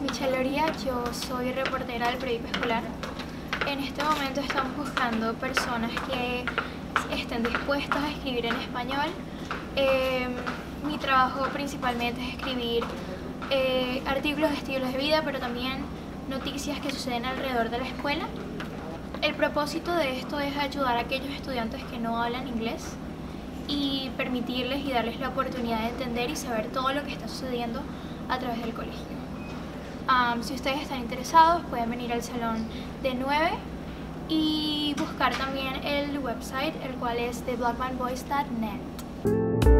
Michelle Loría, yo soy reportera del periódico escolar. En este momento estamos buscando personas que estén dispuestas a escribir en español. Em, mi trabajo principalmente es escribir eh, artículos de estilos de vida, pero también noticias que suceden alrededor de la escuela. El propósito de esto es ayudar a aquellos estudiantes que no hablan inglés y permitirles y darles la oportunidad de entender y saber todo lo que está sucediendo a través del colegio. si ustedes están interesados pueden venir al salón de 9 y buscar también el website, el cual es theblackmanboys.net.